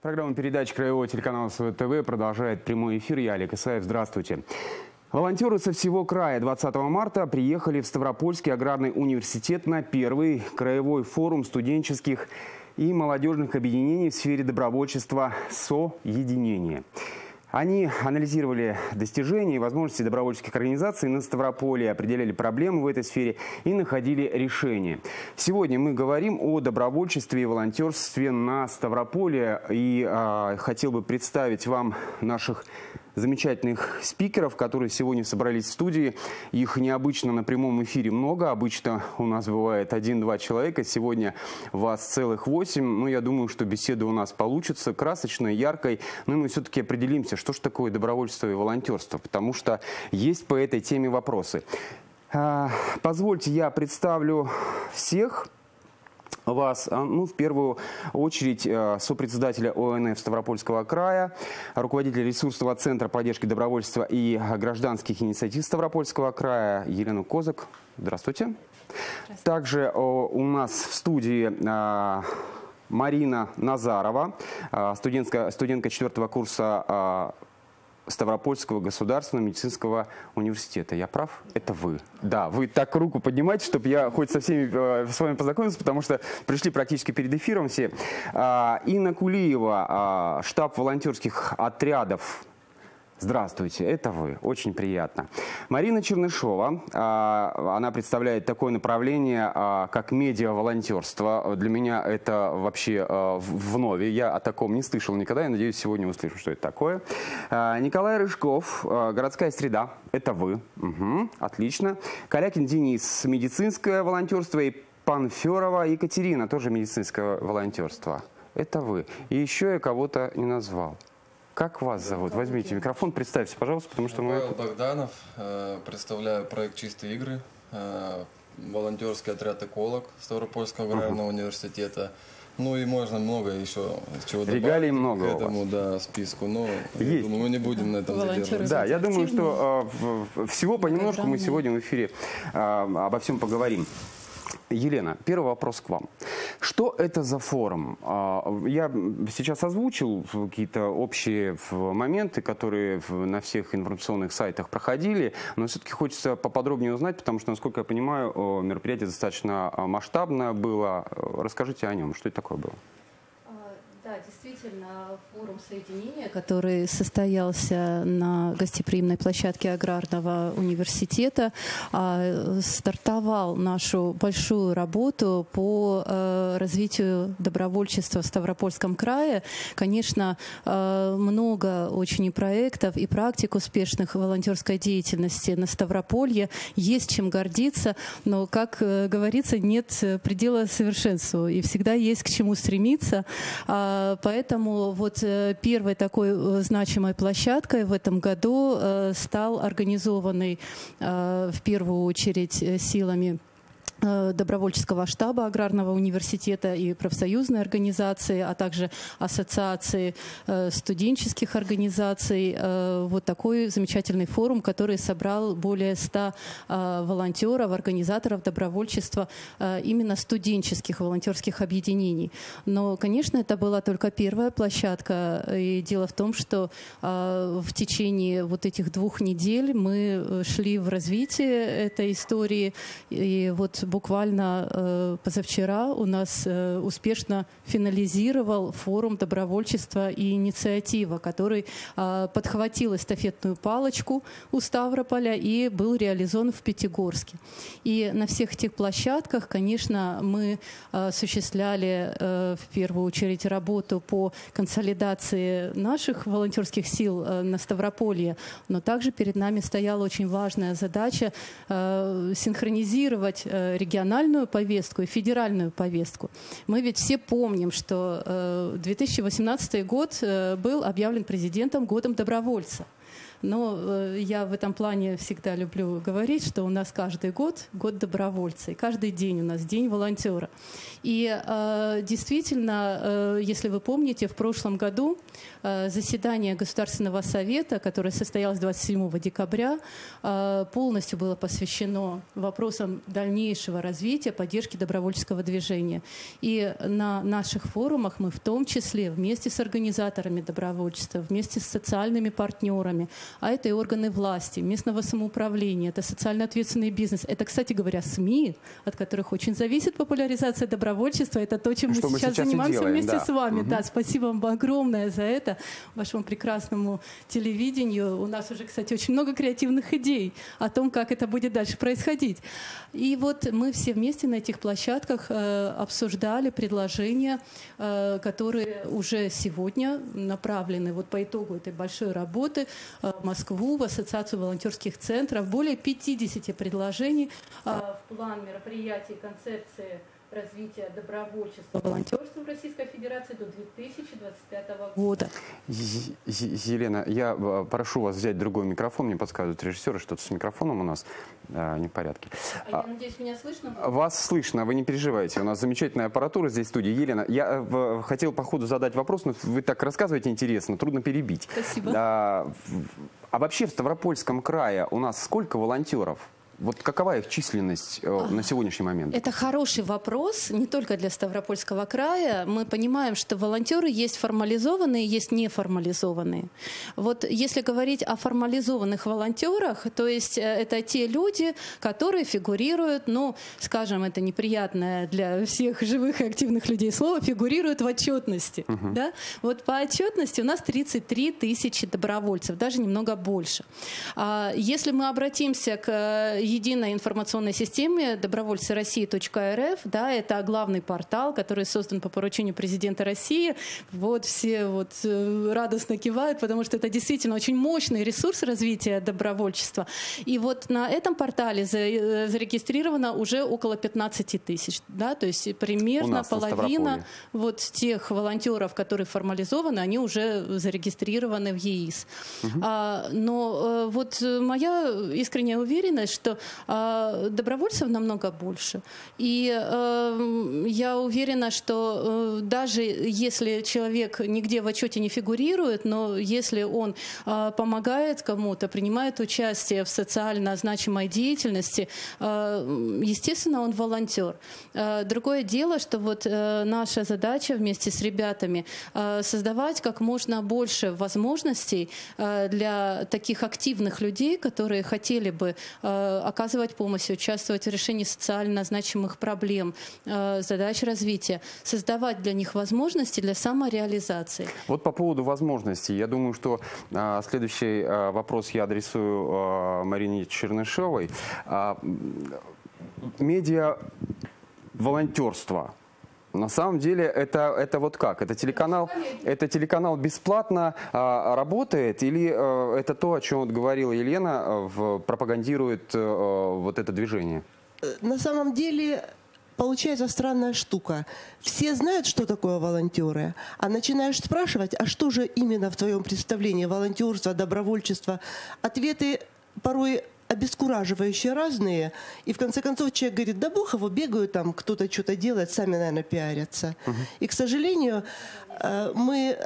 Программа передач Краевого телеканала СВТВ продолжает прямой эфир. Я Олег Исаев. Здравствуйте. Волонтеры со всего края 20 марта приехали в Ставропольский аграрный университет на первый краевой форум студенческих и молодежных объединений в сфере добровольчества «Соединение». Они анализировали достижения и возможности добровольческих организаций на Ставрополе, определяли проблемы в этой сфере и находили решения. Сегодня мы говорим о добровольчестве и волонтерстве на Ставрополе. И а, хотел бы представить вам наших замечательных спикеров, которые сегодня собрались в студии. Их необычно на прямом эфире много. Обычно у нас бывает один-два человека. Сегодня вас целых восемь. Но ну, я думаю, что беседа у нас получится красочной, яркой. Но мы все-таки определимся, что же такое добровольчество и волонтерство. Потому что есть по этой теме вопросы. А, позвольте, я представлю всех вас, а, ну, в первую очередь, э, сопредседателя ОНФ Ставропольского края, руководителя ресурсного центра поддержки добровольства и гражданских инициатив Ставропольского края Елену Козак. Здравствуйте. Здравствуйте. Также у нас в студии а, Марина Назарова, а, студентка, студентка четвертого курса Ставропольского государственного медицинского университета. Я прав? Это вы. Да, вы так руку поднимаете, чтобы я хоть со всеми э, с вами познакомился, потому что пришли практически перед эфиром все. А, Инна Кулиева, а, штаб волонтерских отрядов Здравствуйте, это вы. Очень приятно. Марина Чернышова, а, она представляет такое направление, а, как медиа-волонтерство. Для меня это вообще а, вновь. Я о таком не слышал никогда. Я надеюсь, сегодня услышу, что это такое. Николай Рыжков, городская среда. Это вы. Угу, отлично. Калякин Денис, медицинское волонтерство. И Панферова Екатерина, тоже медицинское волонтерство. Это вы. И еще я кого-то не назвал. Как вас зовут? Возьмите микрофон, представьте, пожалуйста, потому что мы... Павел Богданов, э, представляю проект «Чистые игры», э, волонтерский отряд «Эколог» Ставропольского аграрного угу. университета. Ну и можно много еще чего добавить Регалий много к этому да, списку, но Есть. я думаю, мы не будем на этом задерживаться. Да, я думаю, что э, всего понемножку мы сегодня в эфире э, обо всем поговорим. Елена, первый вопрос к вам. Что это за форум? А, я сейчас озвучил какие-то общие моменты, которые на всех информационных сайтах проходили, но все-таки хочется поподробнее узнать, потому что, насколько я понимаю, мероприятие достаточно а, масштабное было. Расскажите о нем, что это такое было? Действительно, форум соединения, который состоялся на гостеприимной площадке Аграрного университета, а, стартовал нашу большую работу по э, развитию добровольчества в Ставропольском крае. Конечно, э, много очень проектов и практик успешных волонтерской деятельности на Ставрополье. Есть чем гордиться, но, как э, говорится, нет предела совершенству, и всегда есть к чему стремиться. А, Поэтому вот э, первой такой э, значимой площадкой в этом году э, стал организованный в первую очередь силами добровольческого штаба Аграрного университета и профсоюзной организации, а также ассоциации э, студенческих организаций. Э, вот такой замечательный форум, который собрал более 100 волонтеров, организаторов добровольчества именно студенческих волонтерских объединений. Но, конечно, это была только первая площадка. И дело в том, что в течение вот этих двух недель мы шли в развитие этой истории. И вот буквально э, позавчера у нас э, успешно финализировал форум добровольчества и инициатива, который э, подхватил эстафетную палочку у Ставрополя и был реализован в Пятигорске. И на всех этих площадках, конечно, мы осуществляли в первую очередь работу по консолидации наших волонтерских сил на Ставрополье, но также перед нами стояла очень важная задача синхронизировать региональную повестку и федеральную повестку. Мы ведь все помним, что 2018 э, год э, был объявлен президентом годом добровольца. Но э, я в этом плане всегда люблю говорить, что у нас каждый год год добровольца, и каждый день у нас день волонтера. И действительно, если вы помните, в прошлом году заседание Государственного совета, которое состоялось 27 декабря, э, полностью было посвящено вопросам дальнейшего развития, поддержки добровольческого движения. И на наших форумах мы в том числе вместе с организаторами добровольчества, вместе с социальными партнерами, а это и органы власти, местного самоуправления, это социально ответственный бизнес, это, кстати говоря, СМИ, от которых очень зависит популяризация добровольчества, это то, чем Что мы сейчас, сейчас занимаемся делаем, вместе да. с вами. Мгм. Да, спасибо вам огромное за это, вашему прекрасному телевидению. У нас уже, кстати, очень много креативных идей о том, как это будет дальше происходить. И вот мы все вместе на этих площадках э, обсуждали предложения, э, которые уже сегодня направлены вот по итогу этой большой работы э, в Москву, в Ассоциацию волонтерских центров. Более 50 предложений э, в план мероприятий, концепции развития добровольчества, волонтерства в Российской Федерации до 2025 года. Е- Е- Елена, я э, прошу вас взять другой микрофон. Мне подсказывают режиссеры, что-то с микрофоном у нас э, не в порядке. А я надеюсь, меня слышно? Вас слышно, вы не переживайте. У нас замечательная аппаратура здесь в студии. Елена, я э, в- хотел по ходу задать вопрос, но вы так рассказываете интересно, трудно перебить. Спасибо. А, а вообще в Ставропольском крае у нас сколько волонтеров? Вот какова их численность э, на сегодняшний момент? Это хороший вопрос, не только для Ставропольского края. Мы понимаем, что волонтеры есть формализованные, есть неформализованные. Вот если говорить о формализованных волонтерах, то есть э, это те люди, которые фигурируют, ну, скажем, это неприятное для всех живых и активных людей слово, фигурируют в отчетности. Да? Вот по отчетности у нас 33 тысячи добровольцев, даже немного больше. А Если мы обратимся к э, единой информационной системе добровольцы России.рф, да, это главный портал, который создан по поручению президента России. Вот все вот э, радостно кивают, потому что это действительно очень мощный ресурс развития добровольчества. И вот на этом портале э, зарегистрировано уже около 15 тысяч, да, то есть примерно половина вот тех волонтеров, которые формализованы, они уже зарегистрированы в ЕИС. А, но э, вот моя искренняя уверенность, что а, добровольцев намного больше. И э, я уверена, что э, даже если человек нигде в отчете не фигурирует, но если он э, помогает кому-то, принимает участие в социально значимой деятельности, э, естественно, он волонтер. Э, Другое дело, что вот э, наша задача вместе с ребятами э, создавать как можно больше возможностей э, для таких активных людей, которые хотели бы э, оказывать помощь, участвовать в решении социально значимых проблем, э, задач развития, создавать для них возможности для самореализации. Вот по поводу возможностей. Я думаю, что а, следующий а, вопрос я адресую а, Марине Чернышевой. Медиа волонтерство. На самом деле это, это вот как? Это телеканал, это телеканал бесплатно а, работает или а, это то, о чем вот говорила Елена, а, в, пропагандирует а, вот это движение? Э, На самом деле получается странная штука. Все знают, что такое волонтеры, а начинаешь спрашивать, а что же именно в твоем представлении волонтерство, добровольчество? Ответы порой обескураживающие разные. И в конце концов человек говорит, да бог его, бегают там, кто-то что-то делает, сами, наверное, пиарятся. И, к сожалению, э, мы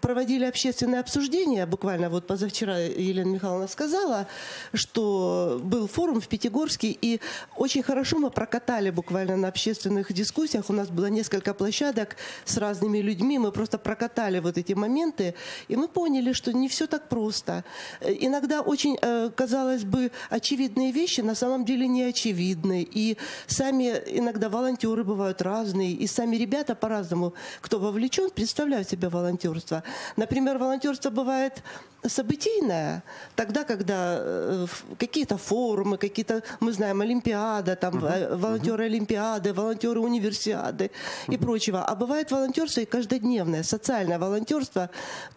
проводили общественное обсуждение, буквально вот позавчера Елена Михайловна сказала, что был форум в Пятигорске, и очень хорошо мы прокатали буквально на общественных дискуссиях. У нас было несколько площадок с разными людьми, мы просто прокатали вот эти моменты, и мы поняли, что не все так просто. Э, Иногда очень, казалось бы, очевидные вещи на самом деле не очевидны. И сами иногда волонтеры бывают разные, и сами ребята по-разному, кто вовлечен, представляют себе волонтерство. Например, волонтерство бывает событийное, тогда, когда э, какие-то форумы, какие-то, мы знаем, Олимпиада, там э, волонтеры Олимпиады, волонтеры универсиады и прочего. А бывает волонтерство и каждодневное, социальное волонтерство,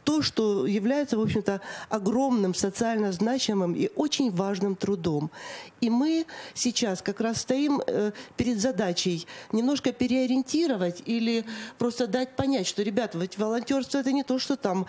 то, что является, в общем-то, огромным социально значимым уважаемым и очень важным трудом. И мы сейчас как раз стоим э, перед задачей немножко переориентировать или просто дать понять, что, ребята, ведь волонтерство это не то, что там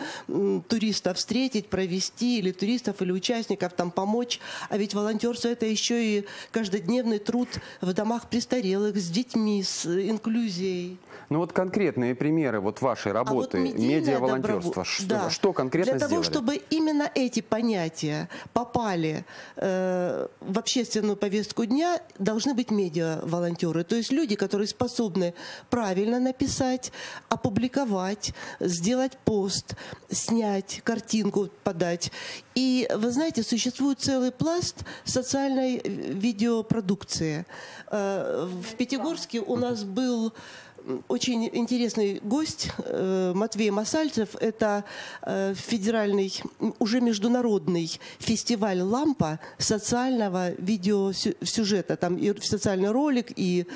туристов встретить, провести, или туристов, или участников там помочь, а ведь волонтерство это еще и каждодневный труд в домах престарелых с детьми, с инклюзией. Ну вот конкретные примеры вот вашей работы, а вот медиа-волонтерство, добро... что, да. что конкретно Для того, сделали? чтобы именно эти понятия попали э, в общественную повестку дня, должны быть медиа-волонтеры. То есть люди, которые способны правильно написать, опубликовать, сделать пост, снять картинку, подать. И вы знаете, существует целый пласт социальной э, видеопродукции. Э, в Пятигорске у нас был очень интересный гость э, Матвей Масальцев. Это э, федеральный, уже международный фестиваль «Лампа» социального видеосюжета. Там и социальный ролик, и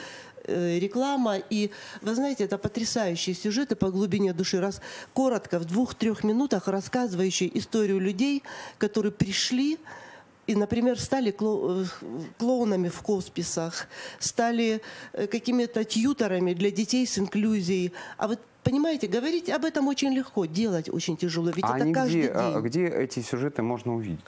э, реклама. И вы знаете, это потрясающие сюжеты по глубине души. Раз коротко, в двух-трех минутах рассказывающие историю людей, которые пришли и, например, стали э, клоунами в хосписах, стали э, какими-то тьюторами для детей с инклюзией. А вот Понимаете, говорить об этом очень легко, делать очень тяжело, ведь а это каждый где, день. где эти сюжеты можно увидеть?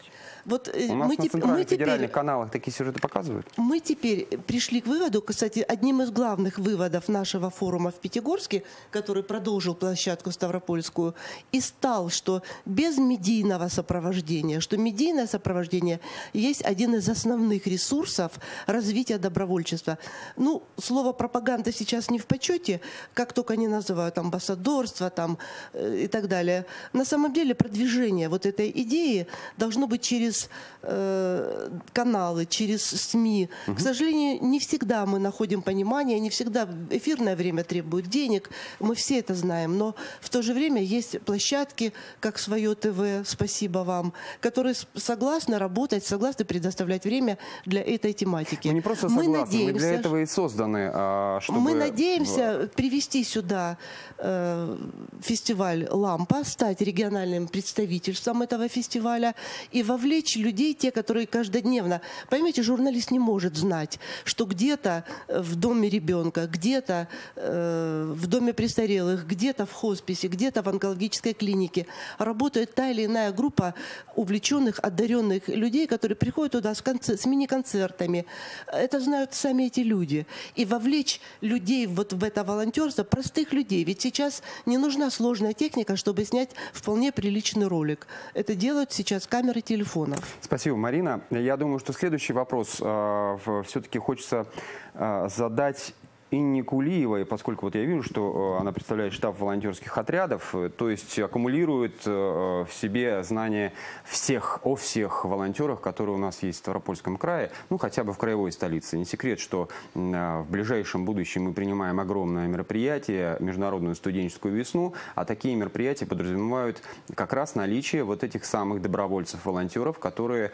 Вот э, У нас мы на теперь, мы федеральных каналах такие сюжеты показывают? Мы теперь пришли к выводу, кстати, одним из главных выводов нашего форума в Пятигорске, который продолжил площадку Ставропольскую, и стал, что без медийного сопровождения, что медийное сопровождение есть один из основных ресурсов развития добровольчества. Ну, слово пропаганда сейчас не в почете, как только они называют амбассадорство там, э, и так далее. На самом деле продвижение вот этой идеи должно быть через э, каналы, через СМИ. Угу. К сожалению, не всегда мы находим понимание, не всегда эфирное время требует денег. Мы все это знаем. Но в то же время есть площадки, как свое ТВ, спасибо вам, которые согласны работать, согласны предоставлять время для этой тематики. Мы не просто согласны, мы, надеемся, мы для этого и созданы. А, чтобы... Мы надеемся привести сюда фестиваль «Лампа», стать региональным представительством этого фестиваля и вовлечь людей, те, которые каждодневно... Поймите, журналист не может знать, что где-то э, в доме ребенка, где-то э, в доме престарелых, где-то в хосписе, где-то в онкологической клинике работает та или иная группа увлеченных, одаренных людей, которые приходят туда с, с мини-концертами. Это знают сами эти люди. И вовлечь людей вот в это волонтерство, простых людей. Ведь сейчас не нужна сложная техника, чтобы снять вполне приличный ролик. Это делают сейчас камеры телефона регионов. Спасибо, Марина. Я думаю, что следующий вопрос э, все-таки хочется э, задать Инне Кулиевой, поскольку вот я вижу, что э, она представляет штаб волонтерских отрядов, э, то есть аккумулирует э, в себе знания всех, о всех волонтерах, которые у нас есть в Ставропольском крае, ну хотя бы в краевой столице. Не секрет, что в ближайшем будущем мы принимаем огромное мероприятие, Международную студенческую весну, а такие мероприятия подразумевают как раз наличие вот этих самых добровольцев-волонтеров, которые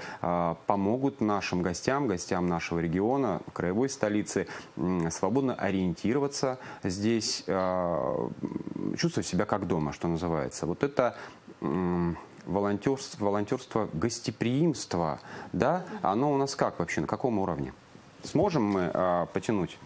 помогут нашим гостям, гостям нашего региона, краевой столицы, свободно ориентироваться здесь, а, чувствовать себя как дома, что называется. Вот это волонтерство, волонтерство гостеприимство, да, оно у нас как вообще, на каком уровне? Сможем мы а, потянуть?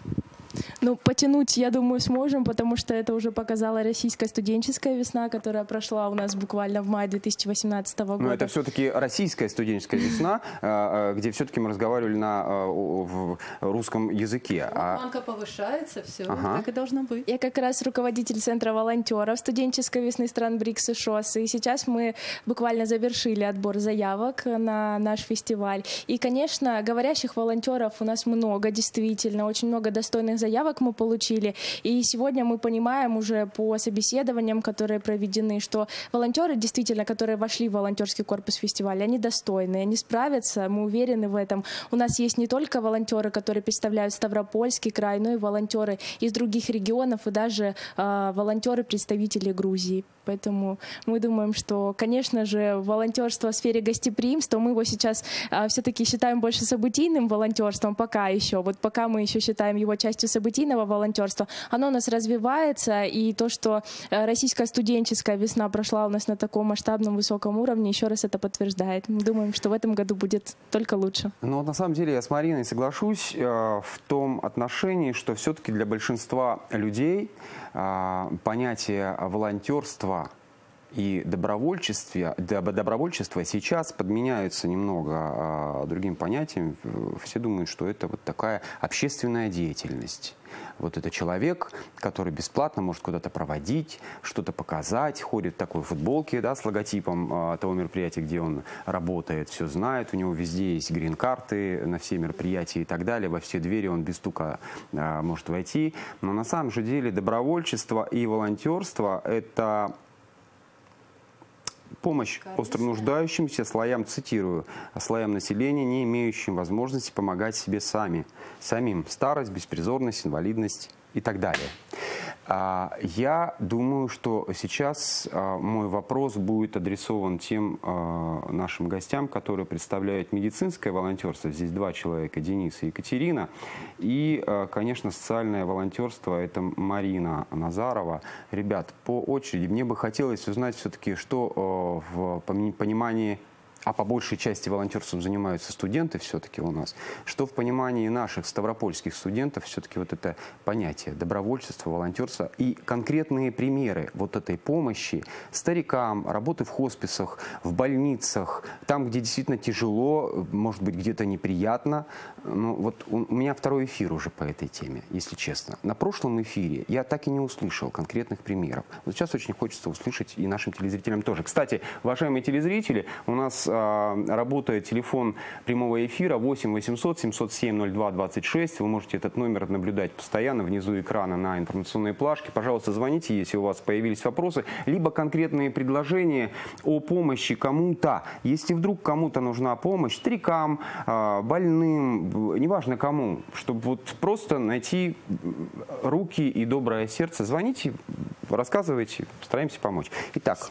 Ну, потянуть, я думаю, сможем, потому что это уже показала российская студенческая весна, которая прошла у нас буквально в мае 2018 года. Но это все-таки российская студенческая весна, э, э, где все-таки мы разговаривали на э, русском языке. А планка повышается, все, ага. так и должно быть. Я как раз руководитель Центра волонтеров студенческой весны стран БРИКС и ШОС, и сейчас мы буквально завершили отбор заявок на наш фестиваль. И, конечно, говорящих волонтеров у нас много, действительно, очень много достойных заявок мы получили. И сегодня мы понимаем уже по собеседованиям, которые проведены, что волонтеры, действительно, которые вошли в волонтерский корпус фестиваля, они достойны, они справятся, мы уверены в этом. У нас есть не только волонтеры, которые представляют Ставропольский край, но и волонтеры из других регионов и даже э, волонтеры-представители Грузии. Поэтому мы думаем, что, конечно же, волонтерство в сфере гостеприимства, мы его сейчас а, все-таки считаем больше событийным волонтерством, пока еще. Вот пока мы еще считаем его частью событийного волонтерства, оно у нас развивается, и то, что э, российская студенческая весна прошла у нас на таком масштабном высоком уровне, еще раз это подтверждает. Мы думаем, что в этом году будет только лучше. Ну, на самом деле, я с Мариной соглашусь э, в том отношении, что все-таки для большинства людей э, понятие волонтерства и добровольчество, добровольчество сейчас подменяются немного а, другим понятием. Все думают, что это вот такая общественная деятельность. Вот это человек, который бесплатно может куда-то проводить, что-то показать, ходит в такой футболке да, с логотипом а, того мероприятия, где он работает, все знает, у него везде есть грин-карты на все мероприятия и так далее, во все двери он без стука а, может войти. Но на самом же деле добровольчество и волонтерство – это помощь остро нуждающимся слоям, цитирую, слоям населения, не имеющим возможности помогать себе сами, самим. Старость, беспризорность, инвалидность и так далее. А, я думаю, что сейчас а, мой вопрос будет адресован тем а, нашим гостям, которые представляют медицинское волонтерство. Здесь два человека, Денис и Екатерина. И, конечно, социальное волонтерство – это Марина Назарова. Ребят, по очереди мне бы хотелось узнать все-таки, что в понимании а по большей части волонтерством занимаются студенты все-таки у нас, что в понимании наших ставропольских студентов все-таки вот это понятие добровольчества, волонтерства и конкретные примеры вот этой помощи старикам, работы в хосписах, в больницах, там, где действительно тяжело, может быть, где-то неприятно. Ну, вот у меня второй эфир уже по этой теме, если честно. На прошлом эфире я так и не услышал конкретных примеров. Вот сейчас очень хочется услышать и нашим телезрителям тоже. Кстати, уважаемые телезрители, у нас а, работает телефон прямого эфира 8 800 707 02 26. Вы можете этот номер наблюдать постоянно внизу экрана на информационной плашке. Пожалуйста, звоните, если у вас появились вопросы, либо конкретные предложения о помощи кому-то. Если вдруг кому-то нужна помощь, старикам, а, больным, неважно кому, чтобы вот просто найти руки и доброе сердце, звоните, рассказывайте, стараемся помочь. Итак,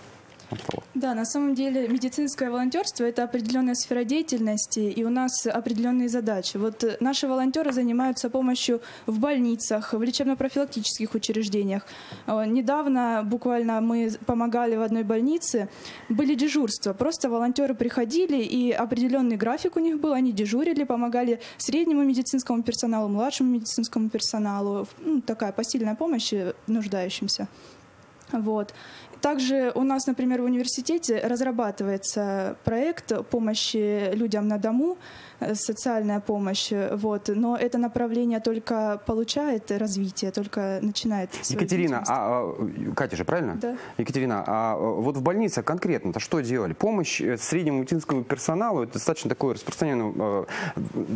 да, на самом деле медицинское волонтерство – это определенная сфера деятельности, и у нас определенные задачи. Вот э, наши волонтеры занимаются помощью в больницах, в лечебно-профилактических учреждениях. Э, недавно буквально мы помогали в одной больнице, были дежурства. Просто волонтеры приходили, и определенный график у них был, они дежурили, помогали среднему медицинскому персоналу, младшему медицинскому персоналу. Ну, такая посильная помощь нуждающимся. Вот. Также у нас, например, в университете разрабатывается проект помощи людям на дому. Э, социальная помощь, вот, но это направление только получает развитие, только начинает. Екатерина, а, а, Катя же, правильно? Да. Екатерина, а вот в больнице конкретно-то что делали? Помощь э, среднему медицинскому персоналу, это достаточно такое распространенное, э,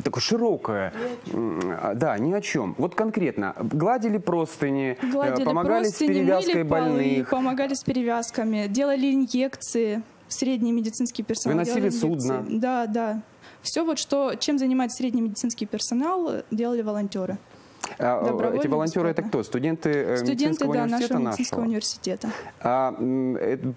такое широкое. Да, ни о чем. Вот конкретно, гладили простыни, гладили помогали простыни, с перевязкой больных. помогали с перевязками, делали инъекции средний медицинский персонал. Выносили судно. Да, да. Все вот что, чем занимается средний медицинский персонал, делали волонтеры. А, эти волонтеры это кто? Студенты, э, Студенты медицинского да, университета нашего медицинского университета. А,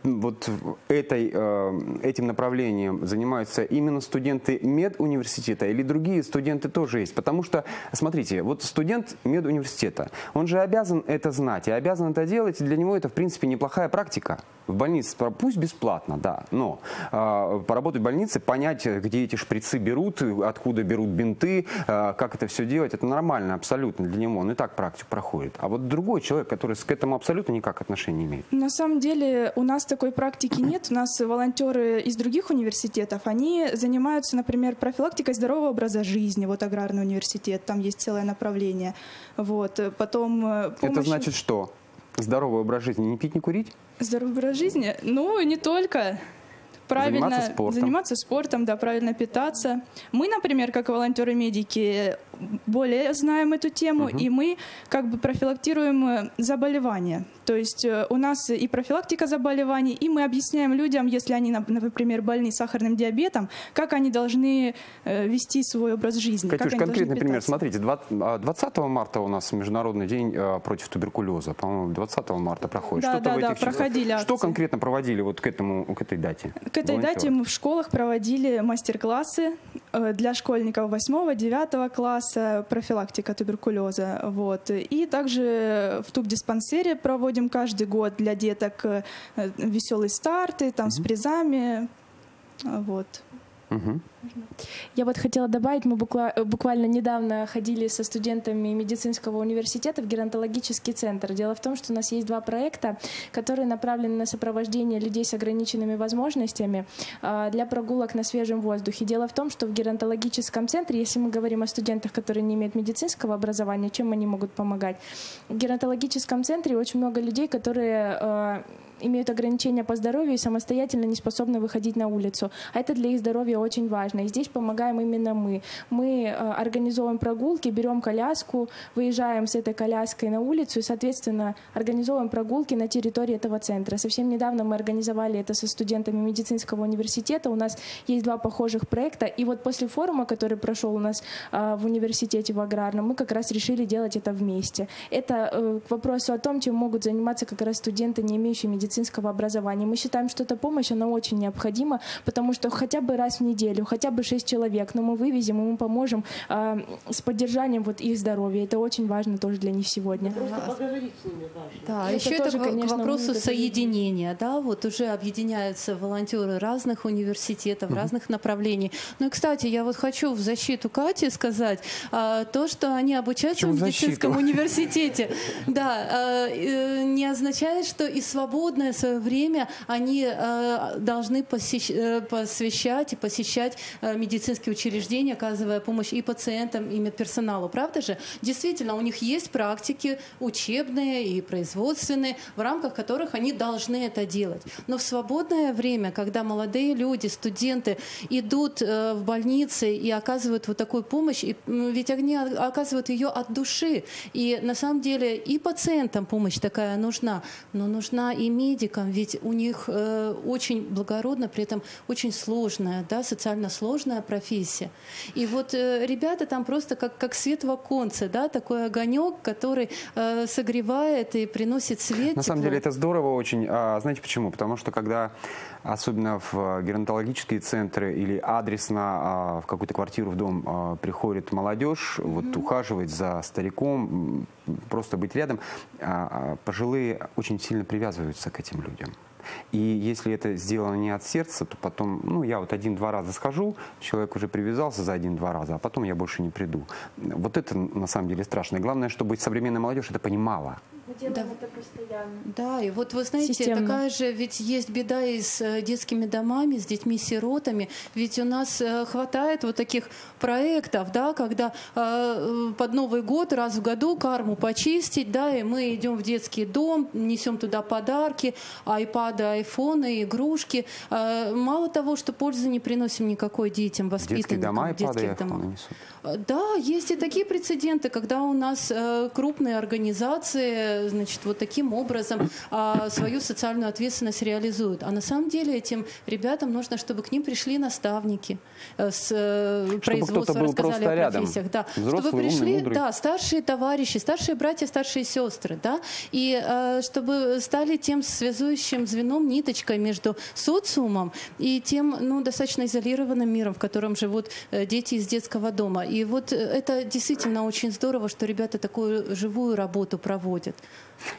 вот этой, э, этим направлением занимаются именно студенты медуниверситета или другие студенты тоже есть? Потому что, смотрите, вот студент медуниверситета, он же обязан это знать и обязан это делать, и для него это, в принципе, неплохая практика в больнице, пусть бесплатно, да, но э, поработать в больнице, понять, где эти шприцы берут, откуда берут бинты, э, как это все делать, это нормально абсолютно для него. Он и так практику проходит. А вот другой человек, который к этому абсолютно никак отношения не имеет. На самом деле у нас такой практики нет. У нас волонтеры из других университетов, они занимаются, например, профилактикой здорового образа жизни. Вот аграрный университет, там есть целое направление. Вот. Потом э, помощь... Это значит что? Здоровый образ жизни, не пить, не курить? Здоровый образ жизни? Ну, не только. Правильно заниматься спортом. заниматься спортом, да, правильно питаться. Мы, например, как волонтеры-медики, более знаем эту тему, и мы как бы профилактируем э, заболевания. То есть э, у нас и профилактика заболеваний, и мы объясняем людям, если они, нап- например, больны сахарным диабетом, как они должны э, вести свой образ жизни. Катюш, конкретный пример. Смотрите, два- а, 20 марта у нас Международный день против туберкулеза. По-моему, 20 марта проходит. Да, Что-то да, в да, этих числах? проходили Что акции. конкретно проводили вот к, этому, к этой дате? К этой Волонтеры. дате мы в школах проводили мастер-классы для школьников 8-9 класса, профилактика туберкулеза. Вот. И также в туб-диспансере проводим каждый год для деток э, веселые старты, там с призами. Вот. Я вот хотела добавить, мы э, буквально недавно ходили со студентами медицинского университета в геронтологический центр. Дело в том, что у нас есть два проекта, которые направлены на сопровождение людей с ограниченными возможностями а, для прогулок на свежем воздухе. Дело в том, что в геронтологическом центре, если мы говорим о студентах, которые не имеют медицинского образования, чем они могут помогать? В геронтологическом центре очень много людей, которые а, имеют ограничения по здоровью и самостоятельно не способны выходить на улицу. А это для их здоровья очень важно. И здесь помогаем именно мы. Мы э, организовываем прогулки, берем коляску, выезжаем с этой коляской на улицу и, соответственно, организовываем прогулки на территории этого центра. Совсем недавно мы организовали это со студентами медицинского университета. У нас есть два похожих проекта. И вот после форума, который прошел у нас а, в университете в Аграрном, мы как раз решили делать это вместе. Это э, к вопросу о том, чем могут заниматься как раз студенты, не имеющие медицинского образования. Мы считаем, что эта помощь, она очень необходима, потому что хотя бы раз в неделю, хотя бы шесть человек, но мы вывезем и мы поможем а, с поддержанием вот их здоровья. Это очень важно тоже для них сегодня. Просто поговорить с ними важно. Да, Это еще это тоже, к- к конечно, вопросу мы это соединения, да, вот уже объединяются волонтеры разных университетов, разных направлений. Ну и, кстати, я вот хочу в защиту Кати сказать, а, то, что они обучаются Почему в в медицинском защиту? университете, да, а, э, не означает, что и свободное свое время они э, должны э, посвящать и посещать э, медицинские учреждения, оказывая помощь и пациентам, и медперсоналу. Правда же? Действительно, у них есть практики учебные и производственные, в рамках которых они должны это делать. Но в свободное время, когда молодые люди, студенты идут в больницы и оказывают вот такую помощь, и, ведь они оказывают ее от души. И на самом деле и пациентам помощь такая нужна, но нужна и медикам, ведь у них э, очень благородно, при этом очень сложная, да, социально сложная профессия. И вот э, ребята там просто как, как свет в оконце, да, такой огонек, который э, согревает и приносит свет. На самом тепло. деле это здорово очень. А, знаете почему? Потому что когда, особенно в э, геронтологические центры или адресно а, в какую-то квартиру, в дом а, приходит молодежь, вот ухаживать за стариком, просто быть рядом, а, пожилые очень сильно привязываются к этим людям. И если это сделано не от сердца, то потом, ну, я вот один-два раза схожу, человек уже привязался за один-два раза, а потом я больше не приду. Вот это на самом деле страшно. И главное, чтобы современная молодежь это понимала. Мы делаем это постоянно. Да, и вот вы знаете, Системно. такая же ведь есть беда и с э, детскими домами, с детьми-сиротами. Ведь у нас э, хватает вот таких проектов, да, когда э, под Новый год раз в году карму почистить, да, и мы идем в детский дом, несем туда подарки, айпады, айфоны, игрушки. Э, мало того, что пользы не приносим никакой детям, Детские воспитанникам дома детских. Э, Да, есть и такие прецеденты, когда у нас э, крупные организации, значит, вот таким образом а, свою социальную ответственность реализуют. А на самом деле этим ребятам нужно, чтобы к ним пришли наставники э, с э, производства, кто-то был рассказали о рядом. профессиях. Да. Взрослый, чтобы умный, пришли, мудрый. да, старшие товарищи, старшие братья, старшие сестры, да, и э, чтобы стали тем связующим звеном, ниточкой между социумом и тем, ну, достаточно изолированным миром, в котором живут дети из детского дома. И вот это действительно очень здорово, что ребята такую живую работу проводят.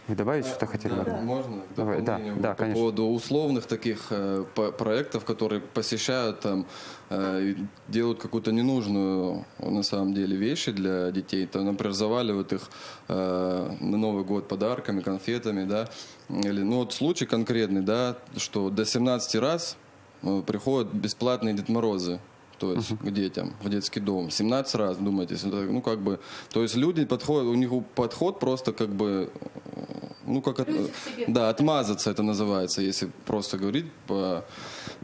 Вы добавить что-то хотели? Да, можно? Давай, да, да, по конечно. поводу условных таких э, проектов, которые посещают там, э, делают какую-то ненужную на самом деле вещи для детей. То, например, заваливают их э, на Новый год подарками, конфетами, да. Или, ну вот случай конкретный, да, что до 17 раз э, приходят бесплатные Дед Морозы. То есть к детям, в детский дом. 17 раз, думаете, ну как бы, то есть люди подходят, у них подход просто как бы, э, ну как, от- да, отмазаться это называется, если просто говорить по,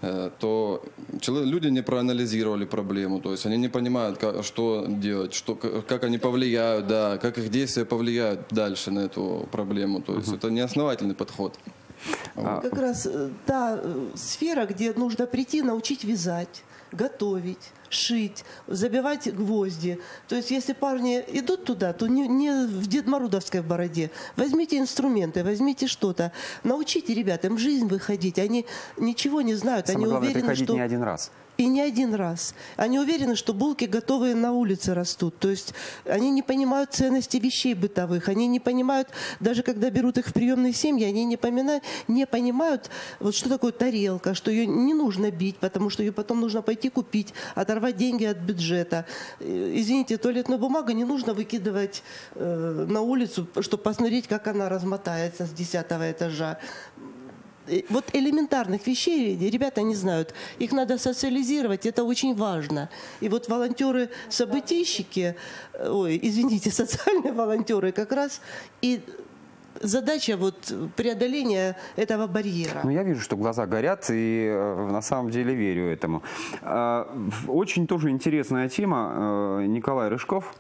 э, то люди не проанализировали проблему, то есть они не понимают, как, что делать, что, как они повлияют, да, как их действия повлияют дальше на эту проблему. То есть это неосновательный подход. А, как раз э, та э, сфера, где нужно прийти, научить вязать, готовить, шить, забивать гвозди. То есть если парни идут туда, то не, не в Дед Марудовской в бороде. Возьмите инструменты, возьмите что-то. Научите ребят им жизнь выходить. Они ничего не знают. Самое они главное, уверены, что... не один раз. И не один раз. Они уверены, что булки готовые на улице растут. То есть они не понимают ценности вещей бытовых. Они не понимают, даже когда берут их в приемные семьи, они не, поминают, не понимают, вот что такое тарелка, что ее не нужно бить, потому что ее потом нужно пойти купить, оторвать деньги от бюджета. Э, извините, туалетную бумагу не нужно выкидывать э, на улицу, чтобы посмотреть, как она размотается с десятого этажа. Вот элементарных вещей ребята не знают. Их надо социализировать, это очень важно. И вот волонтеры-событийщики, э, ой, извините, социальные волонтеры как раз и задача вот преодоления этого барьера. Ну, я вижу, что глаза горят, и э, на самом деле верю этому. Э, очень тоже интересная тема. Э, Николай Рыжков,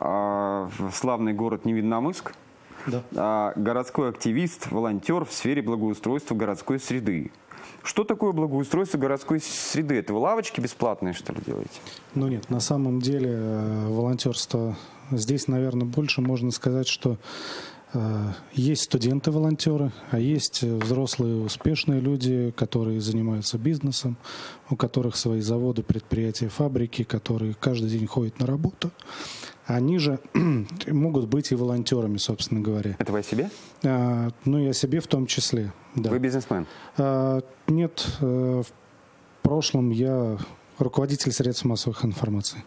э, славный город Невидномыск. Да. А, городской активист, волонтер в сфере благоустройства городской среды. Что такое благоустройство городской среды? Это вы лавочки бесплатные, что ли, делаете? Ну нет, на самом деле э, волонтерство здесь, наверное, больше можно сказать, что э, есть студенты-волонтеры, а есть взрослые успешные люди, которые занимаются бизнесом, у которых свои заводы, предприятия, фабрики, которые каждый день ходят на работу они же могут быть и волонтерами, собственно говоря. Это вы о себе? А, ну, и о себе в том числе. Да. Вы бизнесмен? А, нет, а, в прошлом я руководитель средств массовых информации.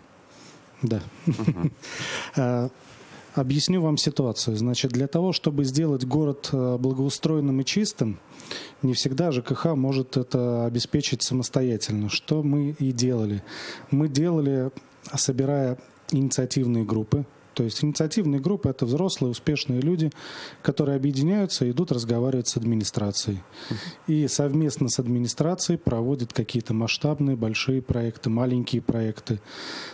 Да. Uh-huh. а, объясню вам ситуацию. Значит, для того, чтобы сделать город э, благоустроенным и чистым, не всегда ЖКХ может это обеспечить самостоятельно, что мы и делали. Мы делали, собирая инициативные группы. То есть инициативные группы – это взрослые, успешные люди, которые объединяются и идут разговаривать с администрацией. И совместно с администрацией проводят какие-то масштабные, большие проекты, маленькие проекты.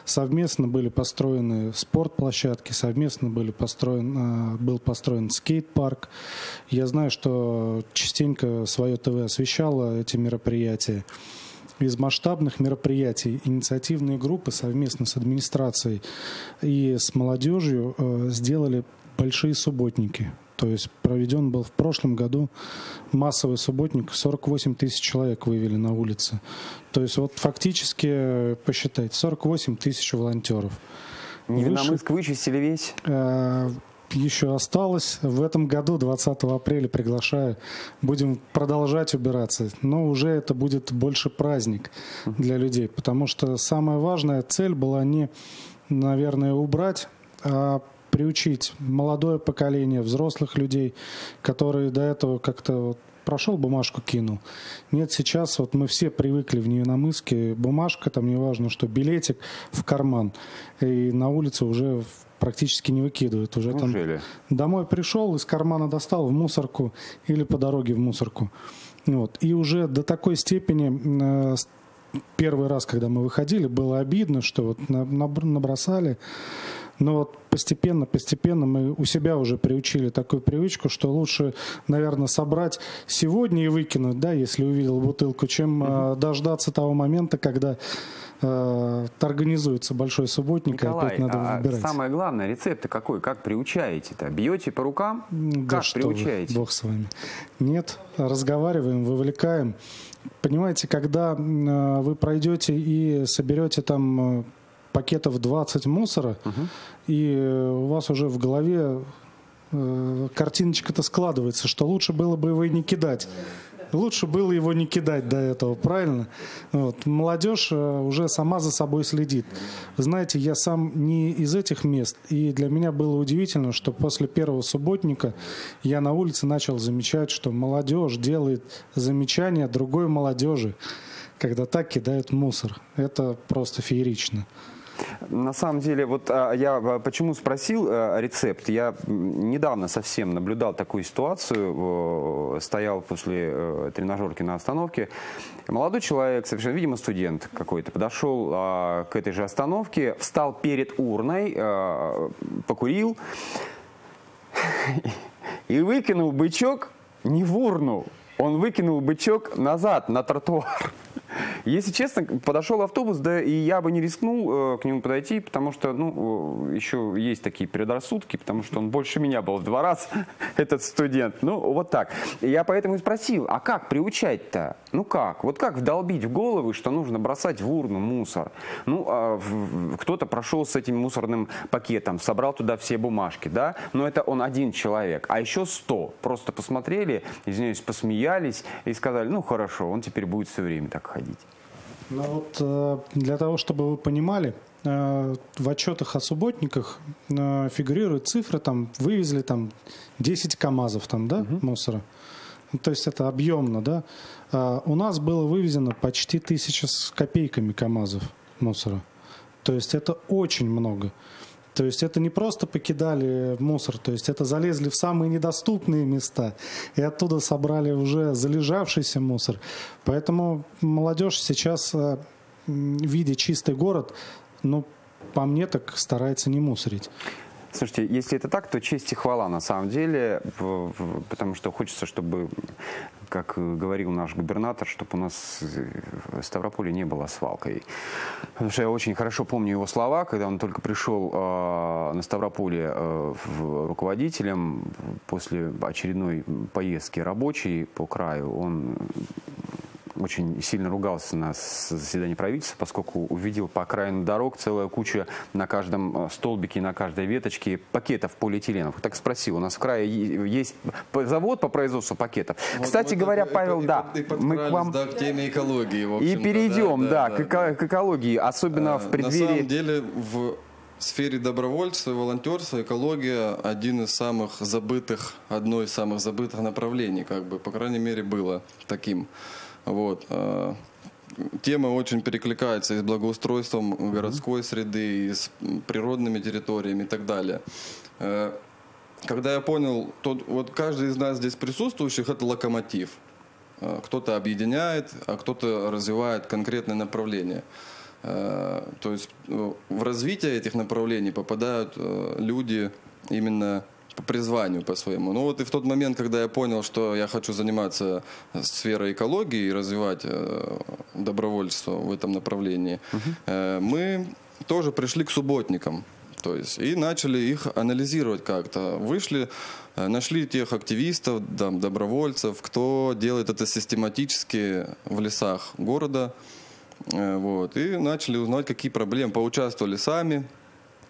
Совместно были построены спортплощадки, совместно были построен, а, был построен скейт-парк. Я знаю, что частенько свое ТВ освещало эти мероприятия из масштабных мероприятий инициативные группы совместно с администрацией и с молодежью э, сделали большие субботники. То есть проведен был в прошлом году массовый субботник, 48 тысяч человек вывели на улицы. То есть вот фактически, э, посчитайте, 48 тысяч волонтеров. Невиномыск вычистили весь? Еще осталось. В этом году, 20 апреля, приглашаю. Будем продолжать убираться. Но уже это будет больше праздник для людей. Потому что самая важная цель была не, наверное, убрать, а приучить молодое поколение, взрослых людей, которые до этого как-то вот прошел, бумажку кинул. Нет, сейчас вот мы все привыкли в Невиномыске, бумажка, там неважно что, билетик в карман. И на улице уже практически не выкидывают. Уже Неужели? там домой пришел, из кармана достал в мусорку или по дороге в мусорку. Вот. И уже до такой степени э, первый раз, когда мы выходили, было обидно, что вот набросали. Но вот постепенно, постепенно мы у себя уже приучили такую привычку, что лучше, наверное, собрать сегодня и выкинуть, да, если увидел бутылку, чем э, дождаться того момента, когда э, организуется большой субботник, Николай, и опять надо а выбирать. самое главное, рецепт какой? Как приучаете-то? Бьете по рукам? Да как что приучаете? Вы, бог с вами. Нет, разговариваем, вовлекаем. Понимаете, когда э, вы пройдете и соберете там пакетов 20 мусора, угу. и э, у вас уже в голове э, картиночка-то складывается, что лучше было бы его и не кидать. Лучше было его не кидать до этого, правильно? Вот. Молодежь э, уже сама за собой следит. Знаете, я сам не из этих мест, и для меня было удивительно, что после первого субботника я на улице начал замечать, что молодежь делает замечания другой молодежи, когда так кидают мусор. Это просто феерично. На самом деле, вот а, я а, почему спросил а, рецепт? Я недавно совсем наблюдал такую ситуацию, э, стоял после э, тренажерки на остановке. Молодой человек, совершенно, видимо, студент какой-то, подошел а, к этой же остановке, встал перед урной, покурил и выкинул бычок не в урну, он выкинул бычок назад на тротуар. Если честно, подошел автобус, да и я бы не рискнул э, к нему подойти, потому что, ну, э, еще есть такие предрассудки, потому что он больше меня был в два раза, этот студент. Ну, вот так. Я поэтому и спросил, а как приучать-то? Ну как? Вот как вдолбить в головы, что нужно бросать в урну мусор? Ну, а кто-то прошел с этим мусорным пакетом, собрал туда все бумажки, да? Но это он один человек, а еще сто. Просто посмотрели, извиняюсь, посмеялись и сказали, ну хорошо, он теперь будет все время так ходить. Ну вот э, для того, чтобы вы понимали, э, в отчетах о субботниках э, фигурируют цифры, там вывезли там 10 КАМАЗов там, да, мусора. Ну, То есть это объемно, да. А у нас было вывезено почти тысяча с копейками КАМАЗов мусора. То есть это очень много. То есть это не просто покидали мусор, то есть это залезли в самые недоступные места и оттуда собрали уже залежавшийся мусор. Поэтому молодежь сейчас, э, видя чистый город, ну, по мне так старается не мусорить. Слушайте, если это так, то честь и хвала на самом деле, потому что хочется, чтобы, как э, говорил наш губернатор, чтобы у нас э, в Ставрополе не было свалкой. Потому что я очень хорошо помню его слова, когда он только пришел э, на Ставрополе э, руководителем после очередной поездки рабочей по краю. Он очень сильно ругался на заседании правительства, поскольку увидел по окраину дорог целая куча на каждом э, столбике, на каждой веточке пакетов полиэтиленов. Так спросил, у нас в крае есть завод по производству пакетов. Вот Кстати мы говоря, и- Павел, и да, и мы к вам да, к теме экологии, в и перейдем, да, к, эко- к экологии, особенно в Э, преддверии... На самом деле в сфере добровольчества и волонтерства экология один из самых забытых, одно из самых забытых направлений, как бы, по крайней мере, было таким. Вот. э, Тема очень перекликается и с благоустройством городской среды, и с природными территориями и так далее. Э, Когда я понял, тот, вот каждый из нас здесь присутствующих это локомотив. Э, Кто-то объединяет, а кто-то развивает конкретное направление. Э, То есть в развитие этих направлений попадают люди именно по призванию по своему. Ну вот и в тот момент, когда я понял, что я хочу заниматься сферой экологии и развивать э, добровольчество в этом направлении, э, мы тоже пришли к субботникам. То есть, и начали их анализировать как-то. Вышли, э, нашли тех активистов, там, добровольцев, кто делает это систематически в лесах города. Э, Вот, и начали узнавать, какие проблемы. Поучаствовали сами,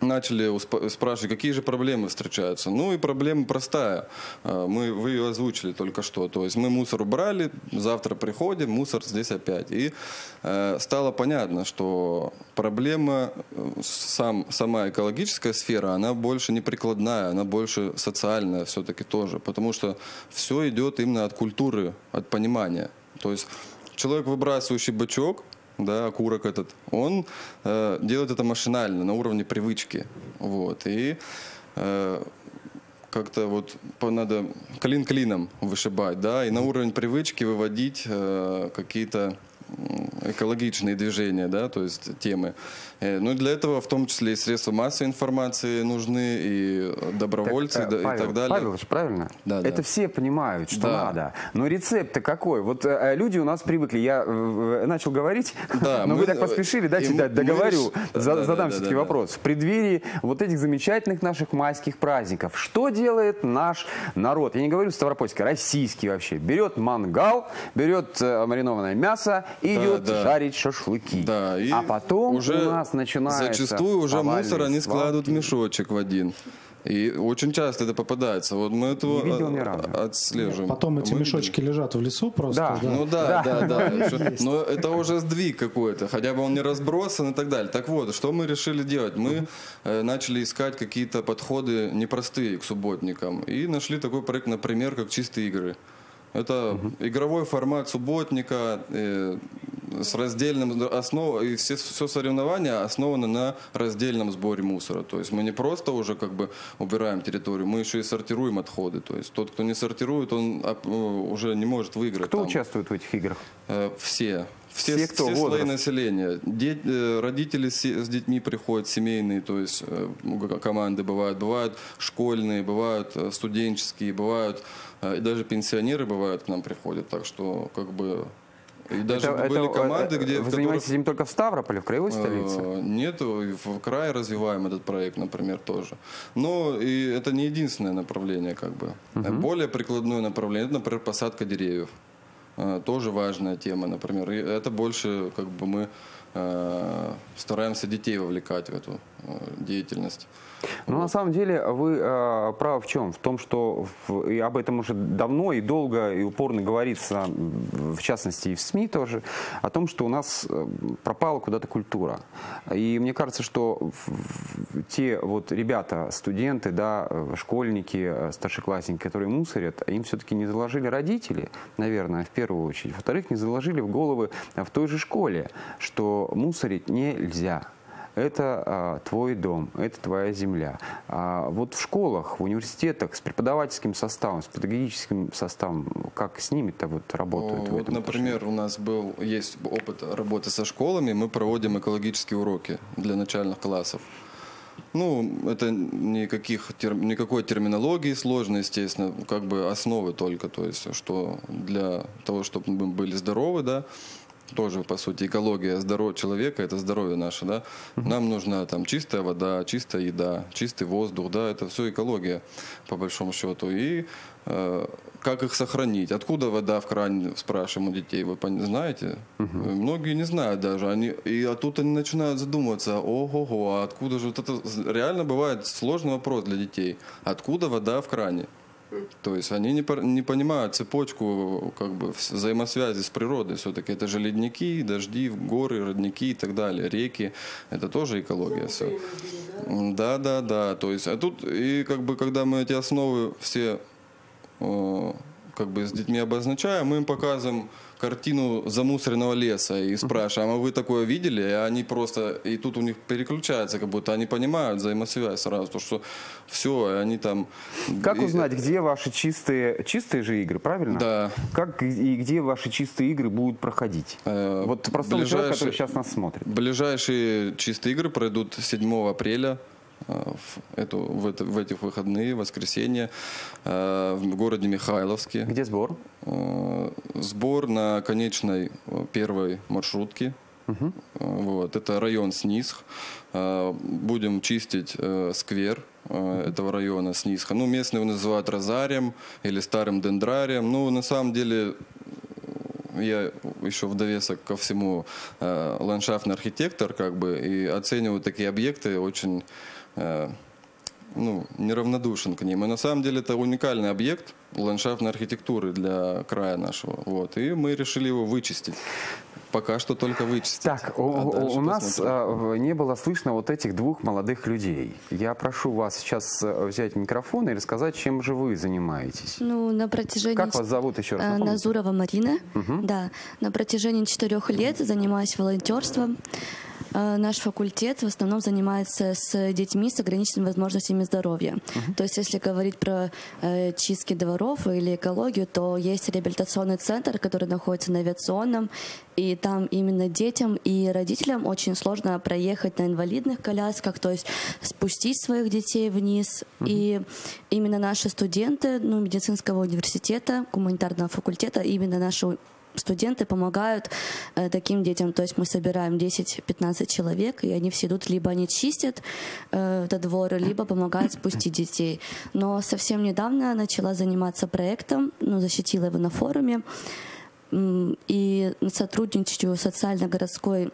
начали спрашивать, какие же проблемы встречаются. Ну и проблема простая. Э, Мы, вы ее озвучили только что. То есть мы мусор убрали, завтра приходим, мусор здесь опять. И э, стало понятно, что проблема, э, сам, сама экологическая сфера, она больше не прикладная, она больше социальная все-таки тоже. Потому что все идет именно от культуры, от понимания. То есть человек, выбрасывающий бачок, да, окурок этот, он э, делает это машинально, на уровне привычки. Вот. И э, как-то вот надо клин клином вышибать, да, и на уровень привычки выводить э, какие-то экологичные движения, да, то есть темы. Э, Ну для этого в том числе и средства массовой информации нужны, и добровольцы, Так, да, э, и Павел, так далее. Павел правильно? Да, Это да. все понимают, что Да. надо. Но рецепт-то какой? Вот э, люди у нас привыкли. Я э, начал говорить, Да, но мы- вы так поспешили, дайте да, договорю. реш- За- да, да, задам да, все-таки да, да. вопрос. В преддверии вот этих замечательных наших майских праздников, что делает наш народ? Я не говорю ставропольский, российский вообще. Берет мангал, берет э, маринованное мясо и Да, идет да. жарить шашлыки. Да, и а потом уже у нас начинается Зачастую уже повальные мусор они свалки. складывают в мешочек в один. И очень часто это попадается. Вот мы этого Не видел ни разу. отслеживаем. Потом эти Мы мешочки лежат в лесу просто. Да. Ну да, да, да. Но это уже сдвиг какой-то, хотя бы он не разбросан и так далее. Так вот, что мы решили делать? Мы э, начали искать какие-то подходы непростые к субботникам и нашли такой проект, например, как «Чистые игры». Это игровой формат субботника, э, с раздельным основой, и все, все соревнования основаны на раздельном сборе мусора. То есть мы не просто уже как бы убираем территорию, мы еще и сортируем отходы. То есть тот, кто не сортирует, он ну, уже не может выиграть. Кто там. участвует в этих играх? Э, Все. Все, Все, кто все возраст. слои населения. Де- э, родители с, с детьми приходят, семейные, то есть э, команды бывают. Бывают школьные, бывают э, студенческие, бывают э, и даже пенсионеры бывают к нам приходят. Так что как бы и даже Это- были это, команды, э, где Вы занимаетесь которых, этим только в Ставрополе, в краевой столице? э, Нет, и в крае развиваем этот проект, например, тоже. Но и это не единственное направление, как бы. Более прикладное направление, это, например, посадка деревьев. Э, Тоже важная тема, например. И это больше, как бы мы стараемся детей вовлекать в эту деятельность. Ну, на самом деле, вы э, правы в чем? В том, что в- и об этом уже давно и долго и упорно говорится, в частности и в СМИ тоже, о том, что у нас э, пропала куда-то культура. И мне кажется, что те вот ребята, студенты, да, э, школьники, э, старшеклассники, которые мусорят, им все-таки не заложили родители, наверное, в первую очередь. Во-вторых, не заложили в головы э, в той же школе, что мусорить нельзя это а, твой дом, это твоя земля. А вот в школах, в университетах с преподавательским составом, с педагогическим составом, как с ними-то вот работают? в Вот, например, у нас был есть опыт работы со школами, мы проводим экологические уроки для начальных классов. Ну, это никаких, тер- никакой терминологии сложной, естественно, как бы основы только, то есть, что для того, чтобы мы были здоровы, да, тоже, по сути, экология здоровья человека, это здоровье наше, да, нам нужна там чистая вода, чистая еда, чистый воздух, да, это все экология, по большому счету, и э, как их сохранить, откуда вода в кране, спрашиваем у детей, вы знаете? Э, Многие не знают даже, они, и а тут они начинают задумываться, ого-го, а откуда же, вот это? Реально бывает сложный вопрос для детей, откуда вода в кране? То есть они не, не понимают цепочку как бы взаимосвязи с природой. Все-таки это же ледники, дожди, горы, родники и так далее, реки. Это тоже экология. Все. Да, да, да. То есть, а тут и как бы когда мы эти основы все э, как бы с детьми обозначаем, мы им показываем картину замусоренного леса и спрашиваем, а вы такое видели? И они просто, и тут у них переключается, как будто они понимают взаимосвязь сразу, то, что все, они там... Как узнать, где ваши чистые, чистые же игры, правильно? Да. Как и где ваши чистые игры будут проходить? Э, вот простому человеку, ближайшие- который сейчас нас смотрит. Ближайшие чистые игры пройдут 7 апреля в, эту, в, это- в этих выходные, воскресенье, э, в городе Михайловске. Где сбор? Э, Сбор на конечной э, первой маршрутке. Э, Вот, это район Снисх. Э, Будем чистить э, сквер э, этого района Снисха. Ну, местные его называют розарием или старым дендрарием. Ну, на самом деле, я еще в довесок ко всему э, ландшафтный архитектор, как бы, и оцениваю такие объекты очень э, ну, неравнодушен к ним. И на самом деле это уникальный объект ландшафтной архитектуры для края нашего. Вот. И мы решили его вычистить. Пока что только вычистить. Так, у, А у- у нас а, не было слышно вот этих двух молодых людей. Я прошу вас сейчас а, взять микрофон и рассказать, чем же вы занимаетесь. Ну, на протяжении... Как вас зовут еще раз? Э, напомните? Назурова Марина. Да, на протяжении четырех лет занимаюсь волонтерством. Э, Наш факультет в основном занимается с детьми с ограниченными возможностями здоровья. То есть, если говорить про э, чистки дворов или экологию, то есть реабилитационный центр, который находится на авиационном, и там именно детям и родителям очень сложно проехать на инвалидных колясках, то есть спустить своих детей вниз. И именно наши студенты ну, медицинского университета, гуманитарного факультета, именно наши студенты помогают э, таким детям. То есть мы собираем 10-15 человек, и они все идут, либо они чистят э, этот двор, либо помогают спустить детей. Но совсем недавно начала заниматься проектом, ну, защитила его на форуме, и сотрудничаю с социально-городской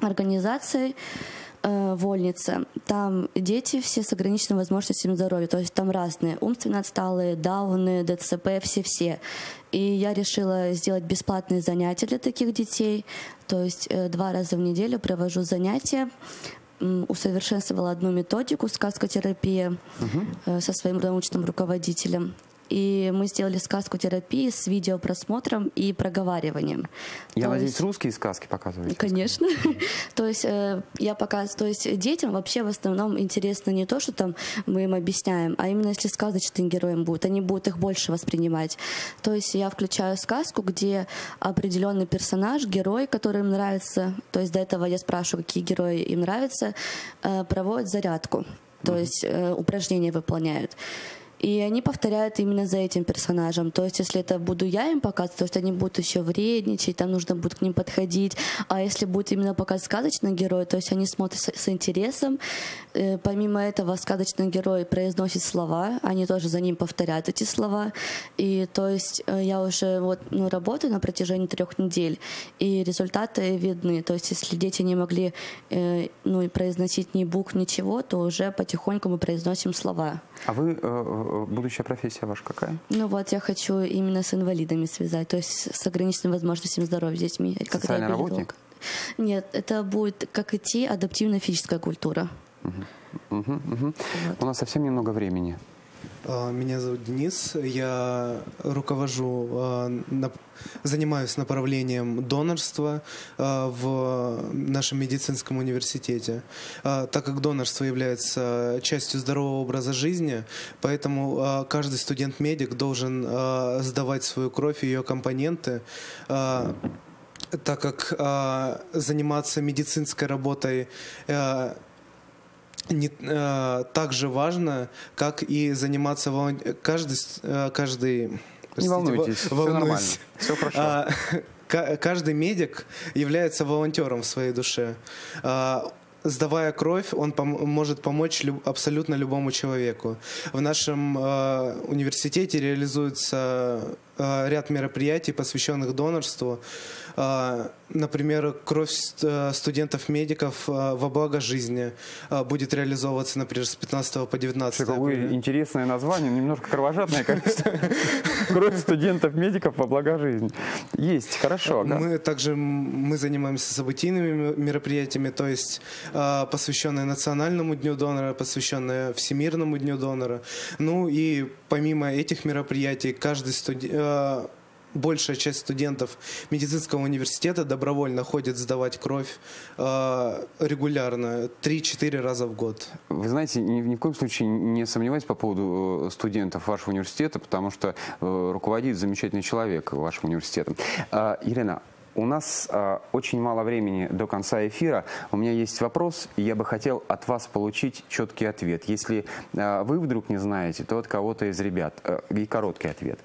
организацией э. Там дети все с ограниченными возможностями здоровья, то есть там разные, умственно отсталые, дауны, ДЦП, все-все. И я решила сделать бесплатные занятия для таких детей, то есть э, два раза в неделю провожу занятия, усовершенствовала одну методику сказкотерапия э, со своим научным руководителем. И мы сделали сказку терапии с видеопросмотром и проговариванием. Я то надеюсь, есть... русские сказки показываете? Конечно. то есть э, я показываю, то есть детям вообще в основном интересно не то, что там мы им объясняем, а именно если сказочным героем будут, они будут их больше воспринимать. То есть я включаю сказку, где определенный персонаж, герой, который им нравится, то есть до этого я спрашиваю, какие герои им нравятся, э, проводят зарядку, то есть э, упражнения выполняют. И они повторяют именно за этим персонажем. То есть, если это буду я им показывать, то есть они будут еще вредничать, там нужно будет к ним подходить. А если будет именно показывать сказочный герой, то есть они смотрят с, с интересом. Э, помимо этого, сказочный герой произносит слова, они тоже за ним повторяют эти слова. И то есть э, я уже вот, ну, работаю на протяжении трех недель, и результаты видны. То есть, если дети не могли э, ну, произносить ни букв, ничего, то уже потихоньку мы произносим слова. А вы э, будущая профессия ваша какая? Ну вот, я хочу именно с инвалидами связать, то есть с ограниченными возможностями здоровья с детьми. Социальный работник? Нет, это будет как идти адаптивная физическая культура. Угу. Угу, угу. Вот. У нас совсем немного времени. А, меня зовут Денис. Я руковожу, а, занимаюсь направлением донорства а, в нашем медицинском университете. Так как донорство является частью здорового образа жизни, поэтому каждый студент-медик должен сдавать свою кровь и ее компоненты так как заниматься медицинской работой не, э, так же важно, как и заниматься волон... каждый, э, каждый простите, не волнуйтесь, все нормально, все хорошо. А, каждый медик является волонтером в своей душе. А, сдавая кровь, он пом- может помочь люб- абсолютно любому человеку. В нашем э, университете реализуется э, ряд мероприятий, посвященных донорству. Э, например, кровь э, студентов-медиков э, во благо жизни э, будет реализовываться, например, с 15 по 19 Какое интересное название, немножко кровожадное, конечно. Кровь студентов-медиков во благо жизни. Есть, хорошо. Мы также мы занимаемся событийными мероприятиями, то есть посвященные Национальному дню донора, посвященные Всемирному дню донора. Ну и помимо этих мероприятий, каждый студент большая часть студентов медицинского университета добровольно ходит сдавать кровь э, регулярно, 3-4 раза в год. Вы знаете, ни, ни в коем случае не сомневайтесь по поводу э, студентов вашего университета, потому что э, руководит замечательный человек вашим университетом. Э, Елена, у нас э, очень мало времени до конца эфира. У меня есть вопрос, и я бы хотел от вас получить четкий ответ. Если э, вы вдруг не знаете, то от кого-то из ребят. Э, и короткий ответ.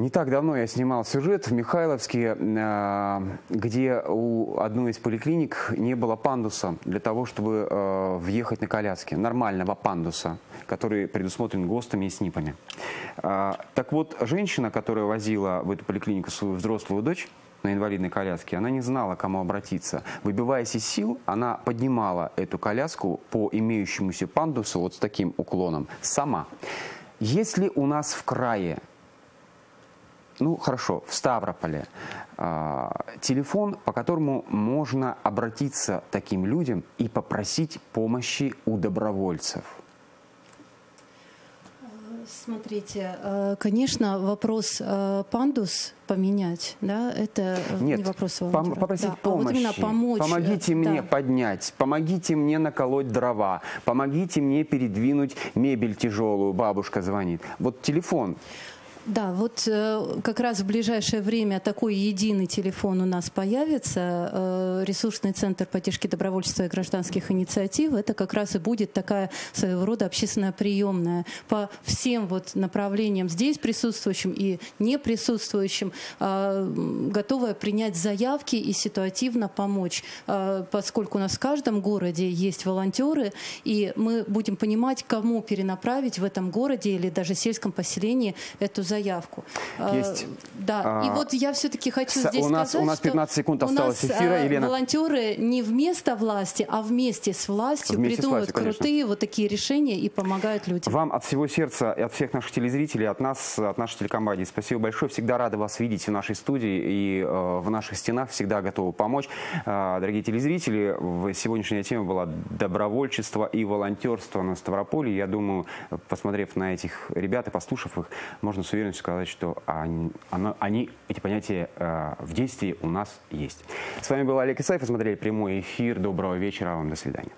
Не так давно я снимал сюжет в Михайловске, э, где у одной из поликлиник не было пандуса для того, чтобы э, въехать на коляске. Нормального пандуса, который предусмотрен ГОСТами и СНИПами. Э, так вот, женщина, которая возила в эту поликлинику свою взрослую дочь, на инвалидной коляске, она не знала, к кому обратиться. Выбиваясь из сил, она поднимала эту коляску по имеющемуся пандусу вот с таким уклоном сама. Если у нас в крае ну хорошо, в Ставрополе, э, телефон, по которому можно обратиться таким людям и попросить помощи у добровольцев. Смотрите, э, конечно, вопрос э, пандус поменять, да, это Нет, не вопрос пом попросить да, помощи. А вот помочь. Помогите мне да. поднять, помогите мне наколоть дрова, помогите мне передвинуть мебель тяжелую, бабушка звонит. Вот телефон. Да, вот э, как раз в ближайшее время такой единый телефон у нас появится. Э, ресурсный центр поддержки добровольчества и гражданских инициатив. Это как раз и будет такая своего рода общественная приемная по всем вот направлениям здесь присутствующим и не присутствующим, э, готовая принять заявки и ситуативно помочь, поскольку у нас в каждом городе есть волонтеры, и мы будем понимать, кому перенаправить в этом городе или даже сельском поселении эту заявку. Есть. Да, и А, вот я все-таки хочу с- здесь у нас- сказать, у нас что 15 секунд у осталось нас, эфира, э, Елена. волонтеры не вместо власти, а вместе с властью Вместе с придумывают властью, конечно. крутые вот такие решения и помогают людям. Вам от всего сердца и от всех наших телезрителей, от нас, от нашей телекомпании спасибо большое. Всегда рады вас видеть в нашей студии и э, в наших стенах. Всегда готовы помочь. Э, дорогие телезрители, сегодняшняя тема была добровольчество и волонтерство на Ставрополе. Я думаю, посмотрев на этих ребят и послушав их, можно с уверенностью сказать, что они, оно- они эти понятия э, в действии у нас есть. С вами был Олег Исаев. Вы смотрели прямой эфир. Доброго вечера вам. До свидания.